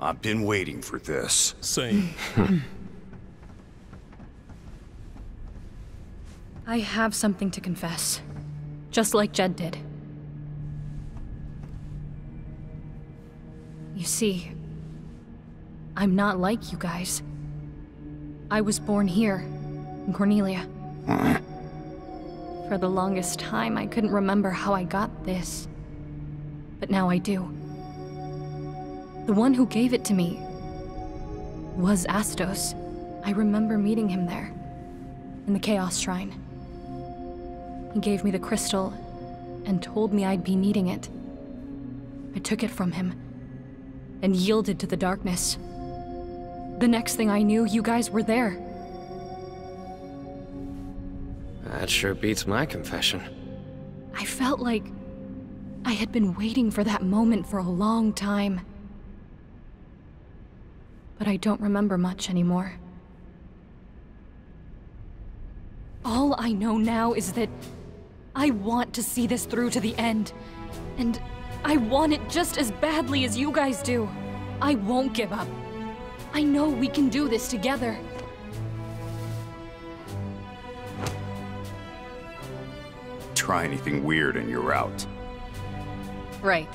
I've been waiting for this. Same. I have something to confess. Just like Jed did. You see, I'm not like you guys. I was born here, in Cornelia. For the longest time, I couldn't remember how I got this. But now I do. The one who gave it to me was Astos. I remember meeting him there, in the Chaos Shrine. He gave me the crystal and told me I'd be needing it. I took it from him and yielded to the darkness. The next thing I knew, you guys were there. That sure beats my confession. I felt like I had been waiting for that moment for a long time. But I don't remember much anymore. All I know now is that I want to see this through to the end. And I want it just as badly as you guys do. I won't give up. I know we can do this together. Try anything weird and you're out. Right.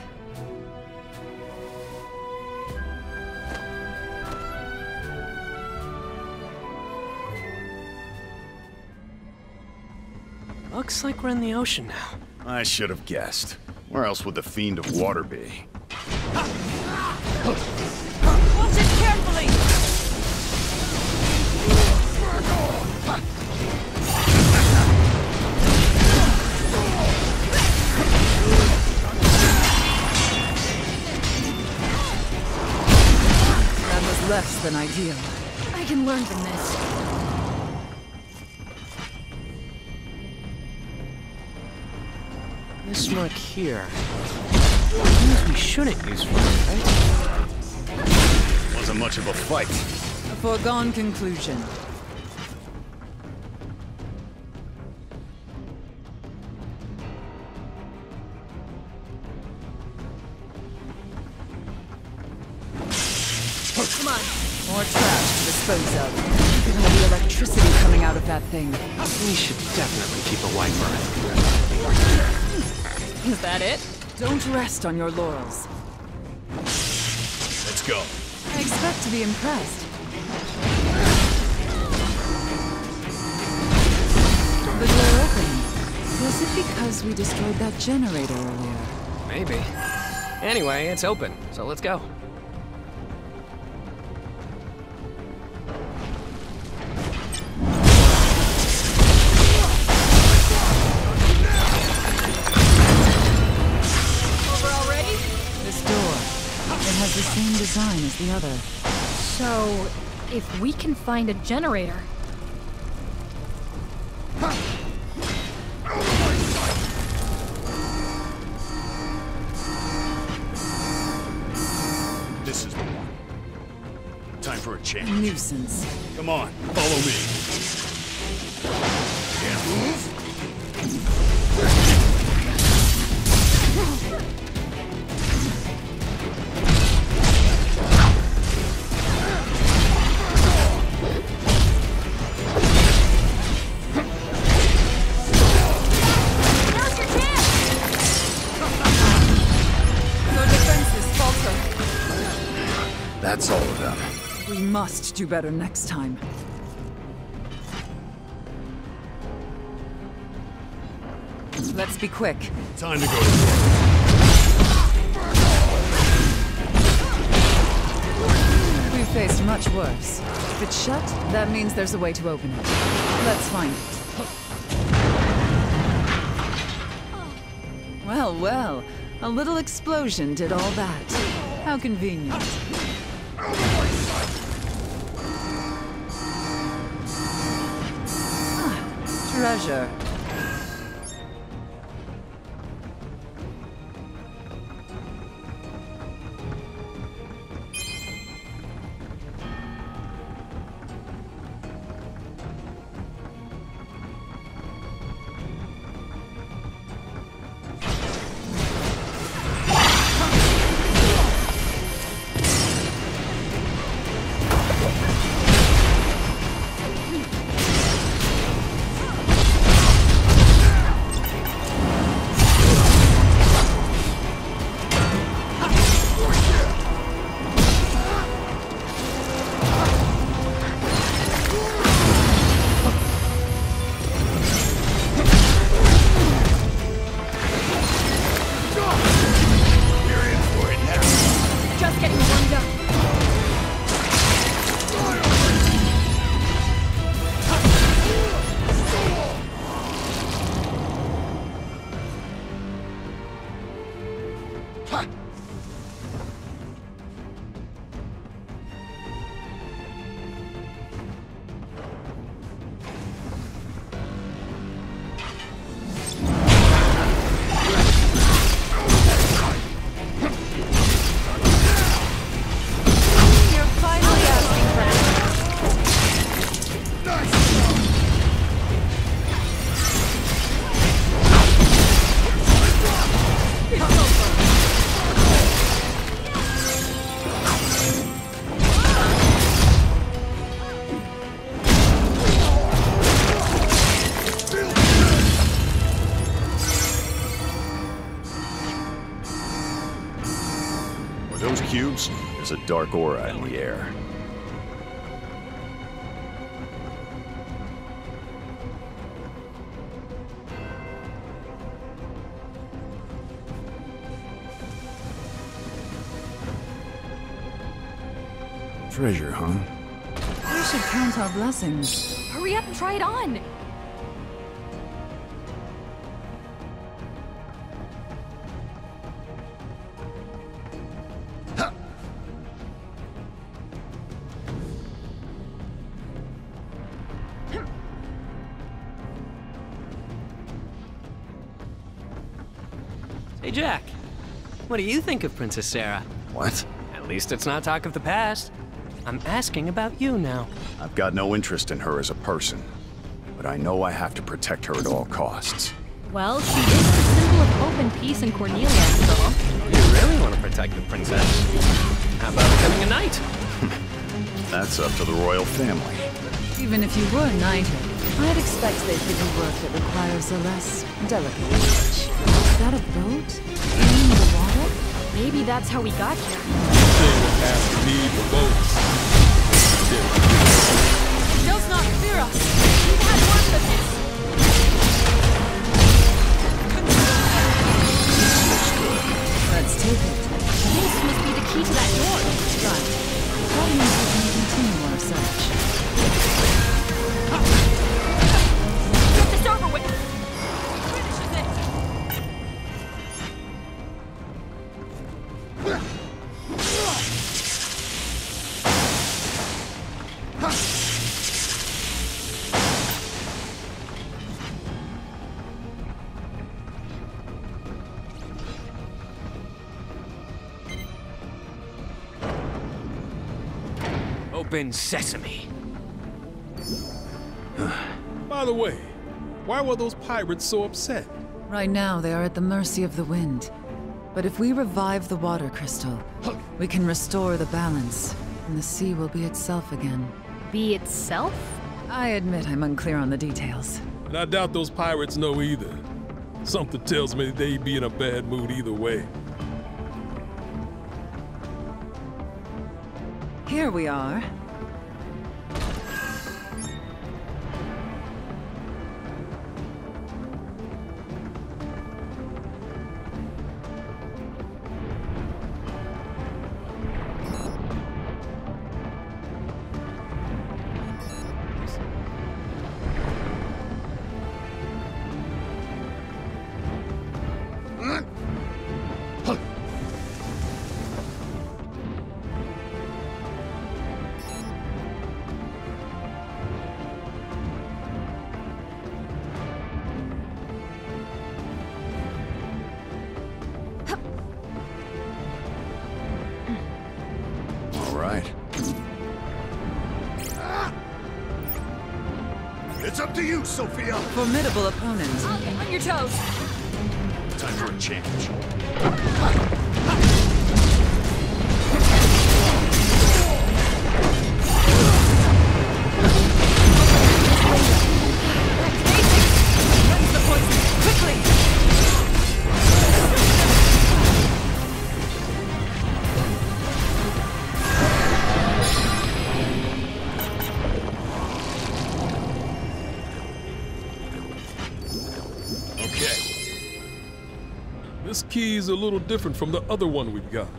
Looks like we're in the ocean now. I should have guessed. Where else would the Fiend of Water be? Watch it carefully! That was less than ideal. I can learn from this. This mark here. Means we shouldn't use fire, right? Wasn't much of a fight. A foregone conclusion. Come on. More trash to dispose of. Look at all the electricity coming out of that thing. We should Is that it? Don't rest on your laurels. Let's go. I expect to be impressed. The door opened. Was it because we destroyed that generator earlier? Maybe. Anyway, it's open, so let's go. As the other. So, if we can find a generator, This is the one. Time for a change. Nuisance. Come on, follow me. Must do better next time. Let's be quick. Time to go to work. We've faced much worse. If it's shut, that means there's a way to open it. Let's find it. Well, well. A little explosion did all that. How convenient. Treasure. Dark aura in the air. Treasure, huh? We should count our blessings. Hurry up and try it on! Jack. What do you think of Princess Sarah? What? At least it's not talk of the past. I'm asking about you now. I've got no interest in her as a person. But I know I have to protect her at all costs. Well, she is the symbol of hope and peace in Cornelia, so... You really want to protect the princess? How about becoming a knight? That's up to the royal family. Even if you were knighted, I'd expect they'd give you work that requires a less delicate touch. Is that a boat? In the water? Maybe that's how we got here. Thing that has the need for boats. Does not fear us. We've had work Open sesame. By the way, why were those pirates so upset? Right now, they are at the mercy of the wind. But if we revive the water crystal, we can restore the balance, and the sea will be itself again. Be itself? I admit I'm unclear on the details. And I doubt those pirates know either. Something tells me they'd be in a bad mood either way. Here we are. Formidable opponent. On your toes. Time for a change. Key is a little different from the other one we've got.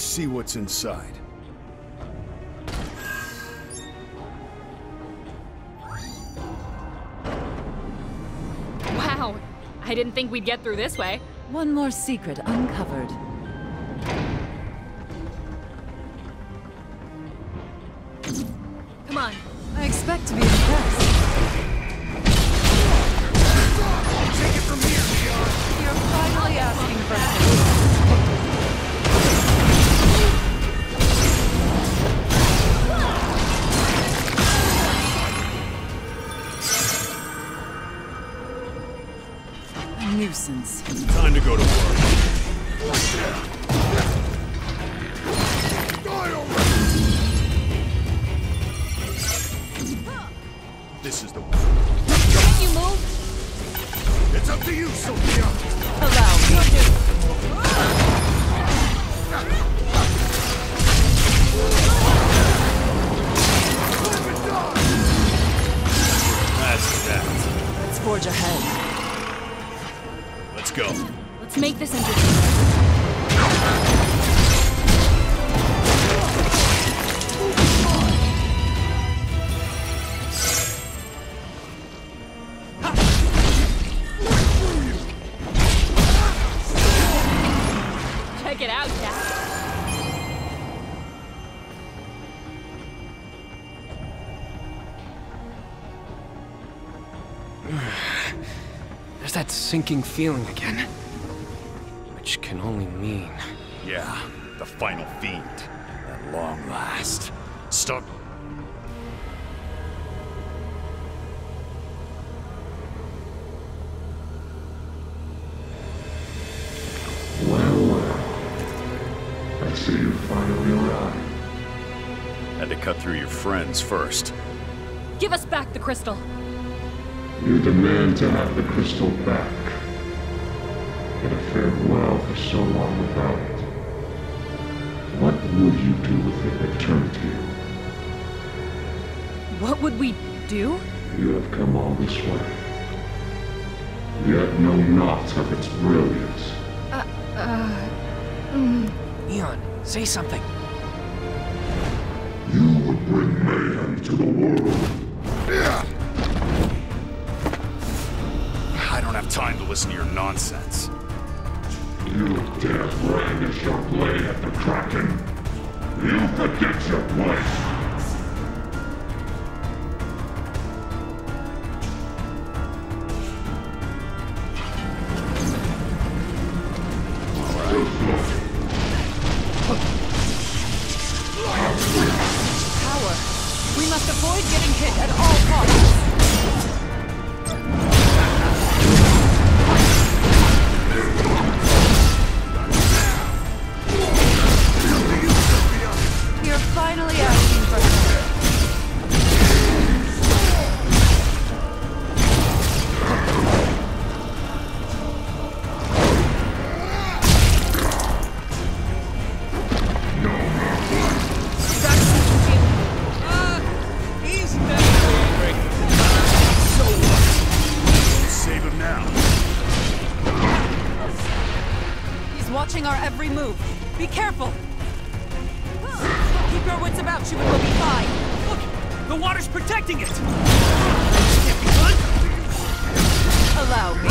Let's see what's inside. Wow, I didn't think we'd get through this way. One more secret uncovered. Come on. I expect to be impressed. You're finally asking for help. A. Time to go to work. This is the one. Can you move? It's up to you, Sophia! That sinking feeling again. Which can only mean. Yeah, the final fiend. At long last. Stop. Well, well. I see you finally arrived. Had to cut through your friends first. Give us back the crystal. You demand to have the crystal back. Yet have fared well for so long without it. What would you do if it returned to you? What would we do? You have come all this way. Yet know not of its brilliance. Uh, uh... Mm. Neon, say something. You would bring mayhem to the world. I time to listen to your nonsense. You dare brandish your blade at the Kraken. You forget your place. Careful. Keep your wits about you and we'll be fine. The water's protecting it! Allow me.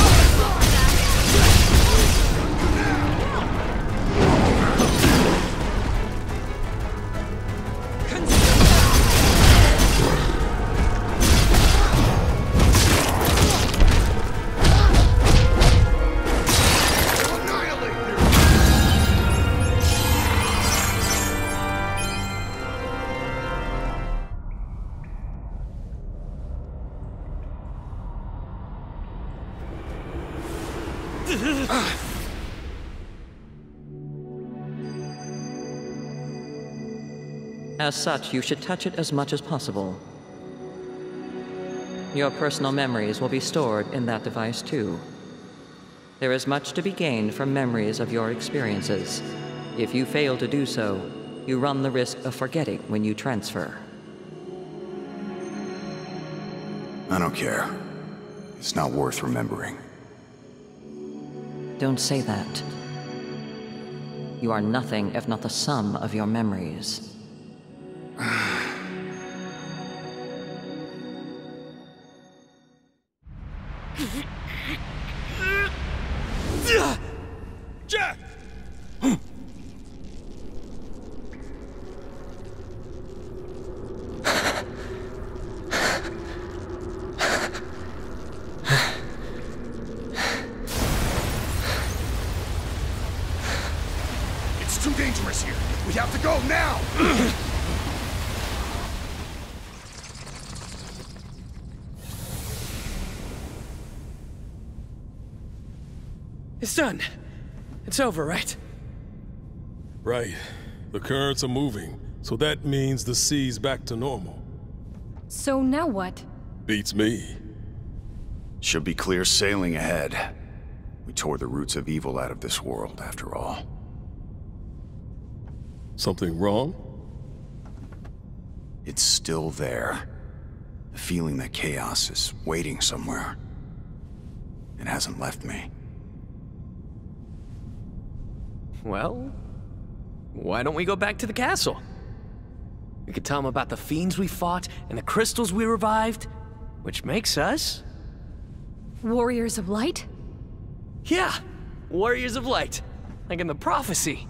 As such, you should touch it as much as possible. Your personal memories will be stored in that device too. There is much to be gained from memories of your experiences. If you fail to do so, you run the risk of forgetting when you transfer. I don't care. It's not worth remembering. Don't say that. You are nothing if not the sum of your memories. It's too dangerous here. We have to go now! It's done. It's over, right? Right. The currents are moving, so that means the sea's back to normal. So now what? Beats me. Should be clear sailing ahead. We tore the roots of evil out of this world, after all. Something wrong? It's still there. The feeling that chaos is waiting somewhere. It hasn't left me. Well, why don't we go back to the castle? We could tell them about the fiends we fought and the crystals we revived, which makes us, Warriors of Light? yeah, warriors of light, like in the prophecy.